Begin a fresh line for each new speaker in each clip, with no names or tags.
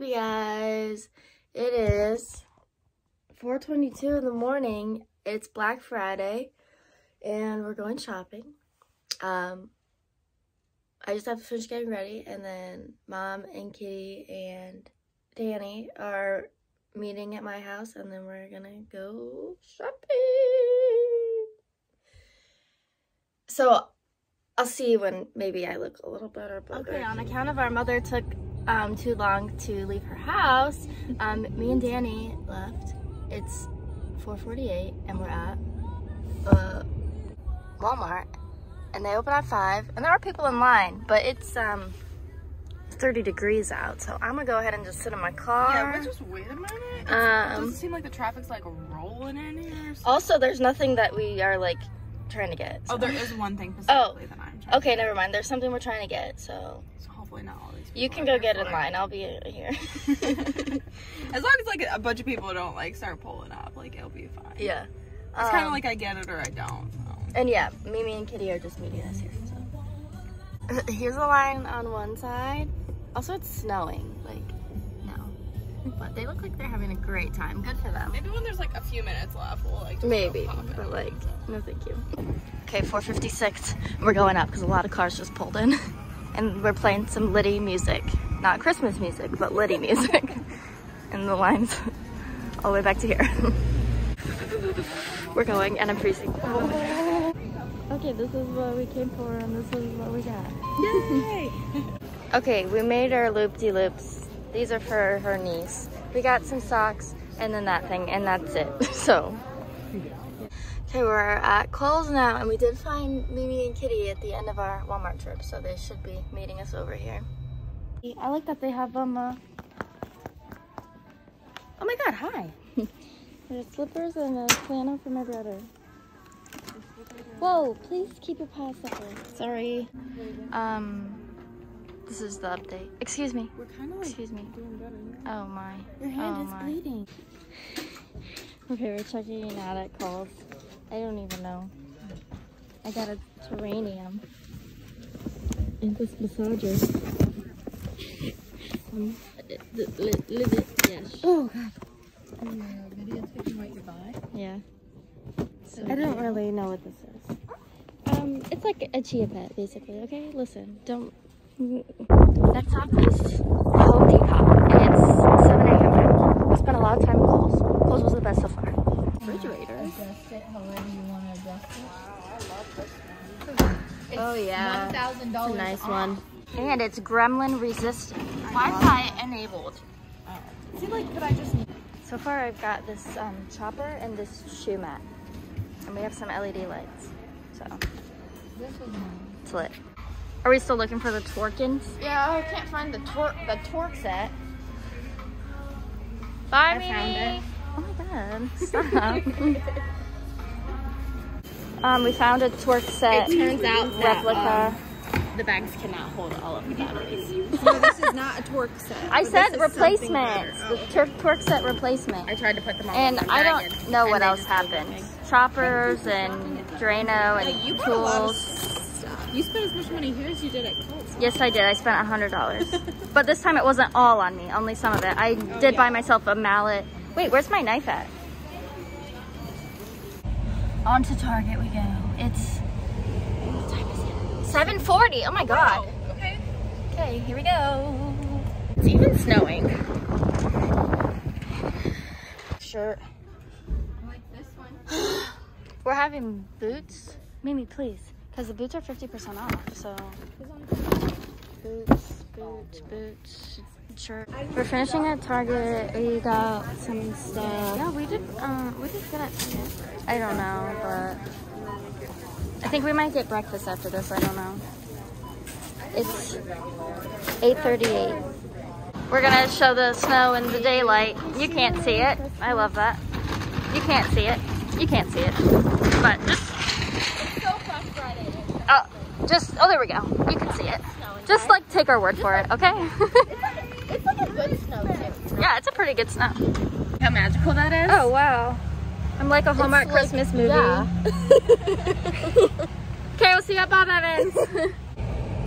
up, you guys? It is 4.22 in the morning. It's Black Friday, and we're going shopping. Um, I just have to finish getting ready, and then Mom and Kitty and Danny are meeting at my house, and then we're gonna go shopping. So, I'll see when maybe I look a little better. But okay, on account of our mother took um, too long to leave her house, um, me and Danny left. It's 4.48 and we're at uh, Walmart and they open at 5 and there are people in line, but it's um, 30 degrees out. So I'm gonna go ahead and just sit in my car.
Yeah, but just wait a minute. It's,
Um,
it doesn't seem like the traffic's like rolling in here.
Also, there's nothing that we are like trying to get.
Oh, there is one thing specifically that I'm trying
Okay, never mind. There's something we're trying to get, so
So hopefully not all these
you can go get in
it.
line. I'll be here.
as long as like a bunch of people don't like start pulling up, like it'll be fine.
yeah.
It's kind of
Um,
like I get it or I don't. so.
And yeah, Mimi and Kitty are just meeting us here. So here's a line on one side. Also, it's snowing. Like, no, but they look like they're having a great time. Good for them.
Maybe when there's like a few minutes left, we'll like just
Maybe,
pop in.
but like, no, thank you. Okay, 4:56. We're going up because a lot of cars just pulled in, and we're playing some Liddy music. Not Christmas music, but Liddy music. and the lines all the way back to here. we're going, and I'm freezing. Okay, this is what we came for, and this is what we got.
Yay!
Okay, we made our loop-de-loops. These are for her niece. We got some socks and then that thing, and that's it. So, okay, we're at Kohl's now, and we did find Mimi and Kitty at the end of our Walmart trip, so they should be meeting us over here. I like that they have um. Uh... Oh my God! Hi. There's slippers and a flannel for my brother. Whoa! Please keep your paws separate. Sorry. Um. This is the update. Excuse me.
We're kind of like
Excuse me.
doing better.
Oh my.
Your hand
oh
is
my.
bleeding.
Okay, we're checking out at Kohl's. I don't even know. I got a terranium. And this massager. Um, yes.
Oh god. Video taking what you buy.
Yeah. I don't really know what this is. Um, it's like a chia pet, basically. Okay, listen, don't. Next stop is Home Depot, and it's 7 a.m. We spent a lot of time at Kohl's. Kohl's was the best so far. Refrigerator.
adjust it however you want to adjust it.
Oh yeah,
One thousand
it's a
dollars.
nice one. And it's gremlin resistant. Wi-Fi enabled.
See, like, but I just.
So far I've got this um, chopper and this shoe mat. And we have some LED lights. So
This was mine.
it's lit. Are we still looking for the Twerkins?
Yeah, I can't find the torque the torque set.
Bye,
I
Mimi.
found it.
Oh my god, stop. um, we found a Torque set
It turns out that,
replica.
The bags cannot hold all of the batteries.
No, this is not a torque set.
I said
this is
replacement.
better.
The twerk, twerk set replacement.
I tried to put them all
And I don't know what else happened. Choppers and Drano and
You bought a lot of
tools.
You spent as much money here as you did at Kohl's.
Yes, I did. I spent a hundred dollars, but this time it wasn't all on me. Only some of it. I oh, did buy myself a mallet. Wait, where's my knife at? On to Target we go. It's what time is it? Seven forty. Oh my god.
okay.
Okay, here we go. It's even snowing. Shirt.
I like this one.
We're having boots. Mimi, please. Because the boots are 50% off, so. Boots, boots, boots, shirt. We're finishing at Target. We got some stuff. Yeah, we did, um, we did good at Target. I don't know, but. I think we might get breakfast after this, I don't know. It's 8.38. We're gonna show the snow in the daylight. You can't see it. I love that. You can't see it. You can't see it. But just just, oh, there we go. You can see it. Just like take our word for it, okay?
It's like a good snow too.
yeah, it's a pretty good snow.
How magical that is.
Oh, wow. I'm like a Hallmark
like-
Christmas movie.
yeah.
okay, we'll see you at Bob Evans.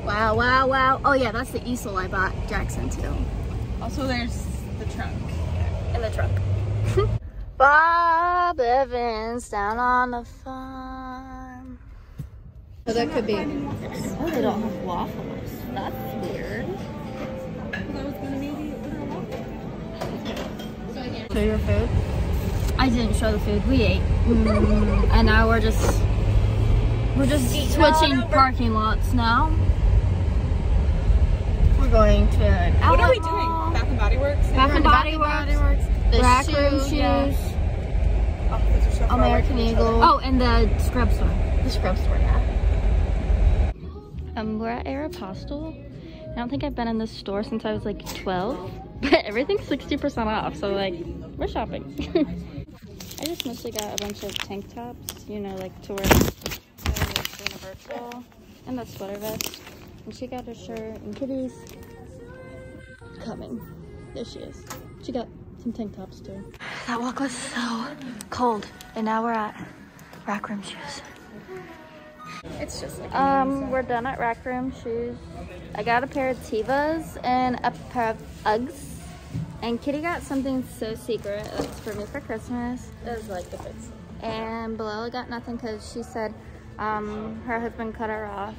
Wow, wow, wow. Oh yeah, that's the easel I bought Jackson too.
Also, there's the trunk.
in the trunk. Bob Evans down on the farm.
Oh, that could be. Oh, they don't have waffles. That's weird.
Show your food? I didn't show the food. We ate. Mm, and now we're just we're just switching parking lots now. We're going to an
What are we
outlet
doing?
mall.
Bath and Body Works?
Bath and Body Works.
The
Rack
shoe,
room shoes.
yeah.
Oh, those so
American
from each other.
Eagle.
Oh, and the scrub store.
the scrub store, yeah.
Um, we're at Aeropostale. I don't think I've been in this store since I was like 12, but everything's 60% off, so like, we're shopping. I just mostly got a bunch of tank tops, you know, like to wear Universal, and that sweater vest. And she got a shirt, and Kitty's coming. There she is. She got some tank tops too. That walk was so cold, and now we're at Rack Room Shoes.
It's just like
Um, we're done at Rack Room Shoes. I got a pair of Tevas and a pair of Uggs. And Kitty got something so secret that's for me for Christmas.
That was like the fits.
And Belela got nothing because she said um, her husband cut her off.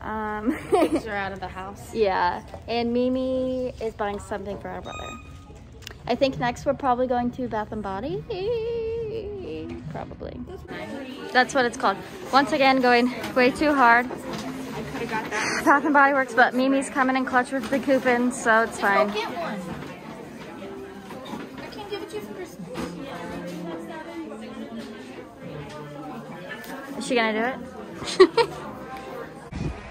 Um,
They're out of the house.
yeah, and Mimi is buying something for our brother. I think next we're probably going to Bath and Body. Probably. That's what it's called. Once again, going way too hard. Bath and Body Works, but Mimi's coming in clutch with the coupon, so it's fine.
Get one. I can give it to you for Christmas.
Is she gonna do it?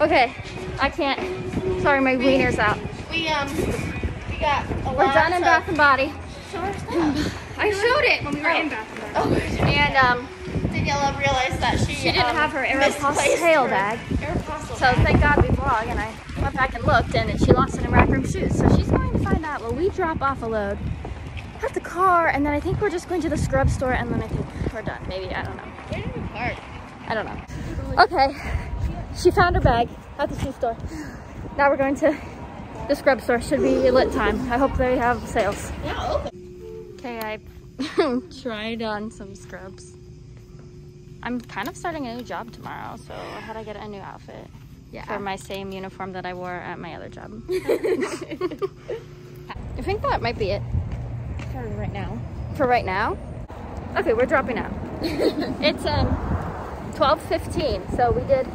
okay, I can't. Sorry, my wiener's out.
We um, we got a
We're done in Bath and Body.
Stuff.
I showed it when we were in Bath.
Oh,
And um,
Daniela realized that she
she didn't
um,
have her Aeropostale
misplaced
tail
her
bag.
Aeropostale
So
bag.
thank God we vlog and I went back and looked and she lost it in rack room shoes. So she's going to find that while we drop off a load at the car and then I think we're just going to the scrub store and then I think we're done. Maybe, I don't know.
Where did we park?
I don't know. Okay, she found her bag at the shoe store. Now we're going to the scrub store. Should be lit time. I hope they have sales.
Yeah, open.
Okay, I tried on some scrubs. I'm kind of starting a new job tomorrow, so how do I get a new outfit?
Yeah.
For my same uniform that I wore at my other job. I think that might be it
For right now.
for right now. Okay, we're dropping out. it's um 12.15, so we did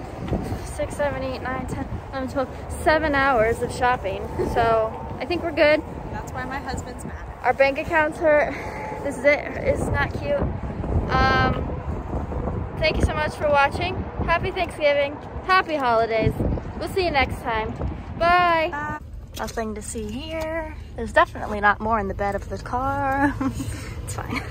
6, 7, 8, 9, 10, 11, 12, 7 hours of shopping. So I think we're good.
That's why my husband's mad.
Our bank accounts are, this is it, it's not cute. Um, thank you so much for watching. Happy Thanksgiving, happy holidays. We'll see you next time. Bye. Nothing to see here. There's definitely not more in the bed of the car. it's fine.